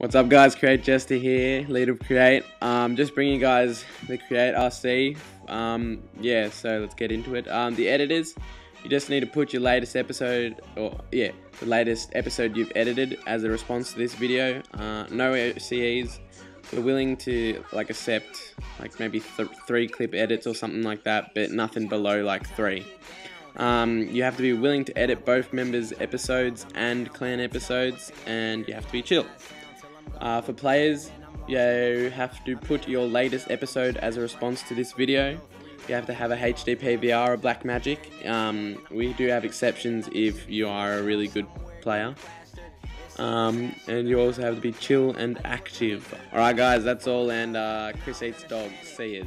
What's up guys, Qreate Jester here, leader of Qreate. Um, just bringing you guys the Qreate RC. Um, yeah, so let's get into it. Um, the editors, you just need to put your latest episode, or yeah, the latest episode you've edited as a response to this video. Uh, no CEs. We're willing to like accept like maybe th three clip edits or something like that, but nothing below like three. Um, you have to be willing to edit both members' episodes and clan episodes, and you have to be chill. Uh, for players, you have to put your latest episode as a response to this video. You have to have a HDPVR or Blackmagic. Um, we do have exceptions if you are a really good player. Um, and you also have to be chill and active. Alright, guys, that's all. And uh, Chris Eats dog. See you.